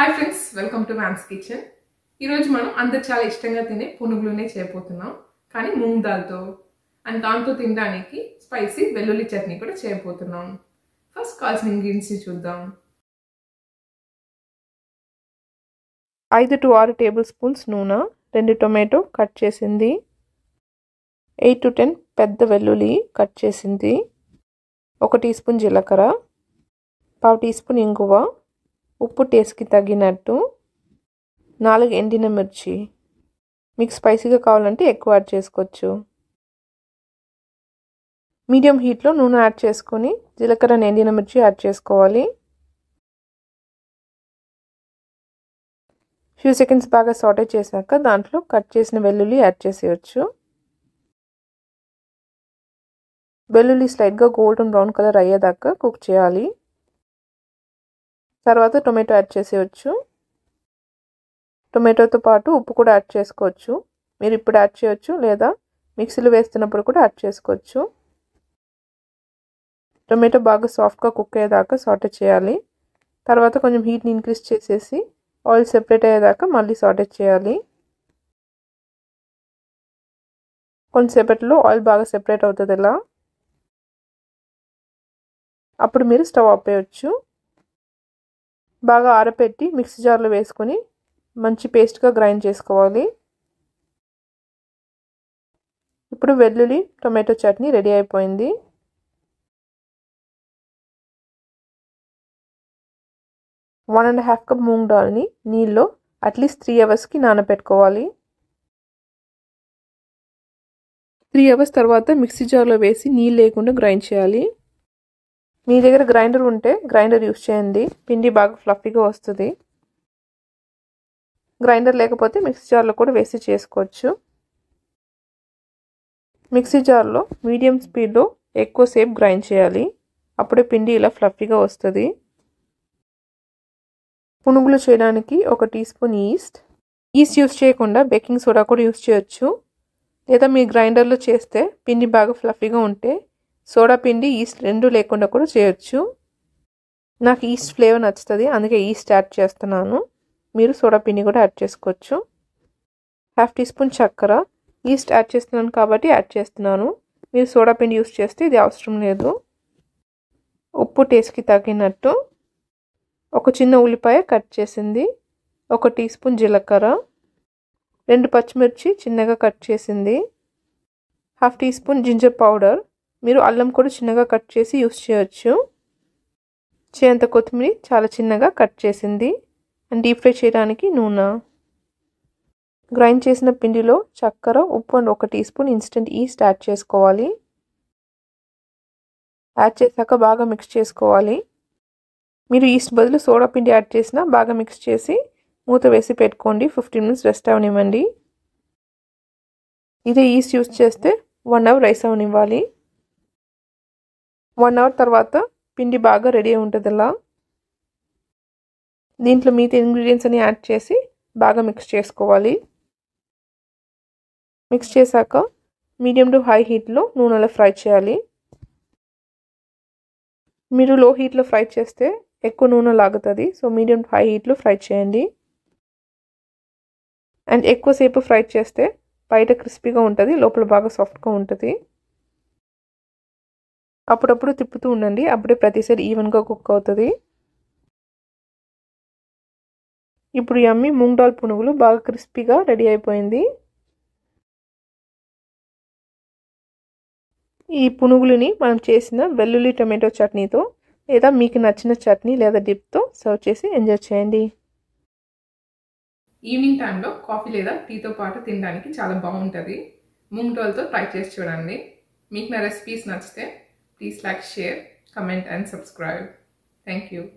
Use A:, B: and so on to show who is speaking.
A: Hi friends welcome to mam's kitchen ఈరోజు మనం అందరు చాలా ఇష్టంగా తినే పునుగులునే చేయబోతున్నాం కానీ మూంగ్ దాల్తో అండ్ దాంతో తినడానికి స్పైసీ వెల్లుల్లి చట్నీ కూడా చేయబోతున్నాం ఫస్ట్ కావాల్సిన ఇంగ్రీడియంట్స్ని చూద్దాం.
B: ఐదు టు ఆరు టేబుల్ స్పూన్స్ నూనె రెండు టొమాటో కట్ చేసింది. ఎయిట్ టు టెన్ పెద్ద వెల్లుల్లి కట్ చేసింది. ఒక టీ స్పూన్ జీలకర్ర పావు టీ స్పూన్ ఇంగువ ఉప్పు టేస్ట్కి తగినట్టు నాలుగు ఎండిన మిర్చి. మీకు స్పైసీగా కావాలంటే ఎక్కువ యాడ్ చేసుకోవచ్చు. మీడియం హీట్లో నూనె యాడ్ చేసుకొని జీలకర్ర ఎండిన మిర్చి యాడ్ చేసుకోవాలి. ఫ్యూ సెకండ్స్ బాగా సాటే చేశాక దాంట్లో కట్ చేసిన వెల్లుల్లి యాడ్ చేసేయచ్చు. వెల్లుల్లి స్లైట్గా గోల్డెన్ బ్రౌన్ కలర్ అయ్యేదాకా కుక్ చేయాలి. తర్వాత టొమాటో యాడ్ చేసేయచ్చు. టొమాటోతో పాటు ఉప్పు కూడా యాడ్ చేసుకోవచ్చు. మీరు ఇప్పుడు యాడ్ చేయొచ్చు లేదా మిక్సీలో వేస్తున్నప్పుడు కూడా యాడ్ చేసుకోవచ్చు. టొమాటో బాగా సాఫ్ట్గా కుక్ అయ్యేదాకా సాటే చేయాలి. తర్వాత కొంచెం హీట్ని ఇంక్రీజ్ చేసేసి ఆయిల్ సెపరేట్ అయ్యేదాకా మళ్ళీ సాటే చేయాలి. కొంతసేపట్లో ఆయిల్ బాగా సెపరేట్ అవుతుంది ఇలా అప్పుడు మీరు స్టవ్ ఆపేయచ్చు బాగా ఆరపెట్టి మిక్సీ జార్లో వేసుకొని మంచి పేస్ట్గా గ్రైండ్ చేసుకోవాలి. ఇప్పుడు వెల్లుల్లి టొమాటో చట్నీ రెడీ అయిపోయింది. One and half cup moong దాల్ని నీళ్ళలో అట్లీస్ట్ త్రీ అవర్స్కి నానబెట్టుకోవాలి త్రీ అవర్స్ తర్వాత మిక్సీ జార్లో వేసి నీళ్ళు లేకుండా గ్రైండ్ చేయాలి. మీ దగ్గర గ్రైండర్ ఉంటే గ్రైండర్ యూస్ చేయండి. పిండి బాగా ఫ్లఫీగా వస్తుంది. గ్రైండర్ లేకపోతే మిక్సీ జార్లో కూడా వేసి చేసుకోవచ్చు. మిక్సీ జార్లో మీడియం స్పీడ్లో ఎక్కువసేపు గ్రైండ్ చేయాలి. అప్పుడే పిండి ఇలా ఫ్లఫీగా వస్తుంది. పునుగులు చేయడానికి ఒక tea spoon yeast. Yeast use చేయకుండా బేకింగ్ సోడా కూడా యూస్ చేయొచ్చు. లేదా మీ గ్రైండర్లో చేస్తే పిండి బాగా ఫ్లఫీగా ఉంటే సోడా పిండి ఈస్ట్ రెండు లేకుండా కూడా చేయొచ్చు. నాకు ఈస్ట్ ఫ్లేవర్ నచ్చుతుంది అందుకే ఈస్ట్ యాడ్ చేస్తున్నాను. మీరు సోడా పిండి కూడా యాడ్ చేసుకోవచ్చు. హాఫ్ టీ స్పూన్ చక్కెర. ఈస్ట్ యాడ్ చేస్తున్నాను కాబట్టి యాడ్ చేస్తున్నాను. మీరు సోడా పిండి యూస్ చేస్తే ఇది అవసరం లేదు. ఉప్పు టేస్ట్కి తగినట్టు. ఒక చిన్న ఉల్లిపాయ కట్ చేసింది. ఒక టీ స్పూన్ జీలకర్ర. రెండు పచ్చిమిర్చి చిన్నగా కట్ చేసింది. Half teaspoon ginger powder. మీరు అల్లం కూడా చిన్నగా కట్ చేసి యూస్ చేయొచ్చు. చేంత కొత్తిమీర చాలా చిన్నగా కట్ చేసింది. అండ్ డీప్ ఫ్రై చేయడానికి నూనె. గ్రైండ్ చేసిన పిండిలో చక్కెర ఉప్పు అండ్ ఒక tea spoon instant yeast add చేసుకోవాలి. యాడ్ చేశాక బాగా మిక్స్ చేసుకోవాలి. మీరు ఈస్ట్ బదులు సోడా పిండి యాడ్ చేసినా బాగా మిక్స్ చేసి మూత వేసి పెట్టుకోండి. ఫిఫ్టీన్ మినిట్స్ రెస్ట్ అవనివ్వండి. ఇదే ఈస్ట్ యూస్ చేస్తే వన్ అవర్ రైస్ అవనివ్వాలి. వన్ అవర్ తర్వాత పిండి బాగా రెడీ ఉంటుంది అలా దీంట్లో మిగతా ఇంగ్రీడియంట్స్ అన్ని యాడ్ చేసి బాగా మిక్స్ చేసుకోవాలి. మిక్స్ చేశాక మీడియం టు హై హీట్లో నూనెలో ఫ్రై చేయాలి. మీరు లో హీట్లో ఫ్రై చేస్తే ఎక్కువ నూనె లాగుతుంది సో మీడియం టు హై హీట్లో ఫ్రై చేయండి. అండ్ ఎక్కువసేపు ఫ్రై చేస్తే బయట క్రిస్పీగా ఉంటుంది లోపల బాగా సాఫ్ట్గా ఉంటుంది. అప్పుడప్పుడు తిప్పుతూ ఉండండి. అప్పుడే ప్రతిసారి ఈవెన్గా కుక్ అవుతుంది. ఇప్పుడు యమ్మి మూంగ్ దాల్ పునుగులు బాగా క్రిస్పీగా రెడీ అయిపోయింది. ఈ పునుగులని మనం చేసిన వెల్లుల్లి టమాటో చట్నీతో లేదా మీకు నచ్చిన చట్నీ లేదా డిప్తో సర్వ్ చేసి ఎంజాయ్ చేయండి.
A: ఈవినింగ్ టైంలో కాఫీ లేదా టీతో పాటు తినడానికి చాలా బాగుంటుంది. మూంగ్ ట్రై చేసి చూడండి. మీకు నా రెసిపీస్ నచ్చితే Please like, share, comment and subscribe. Thank you.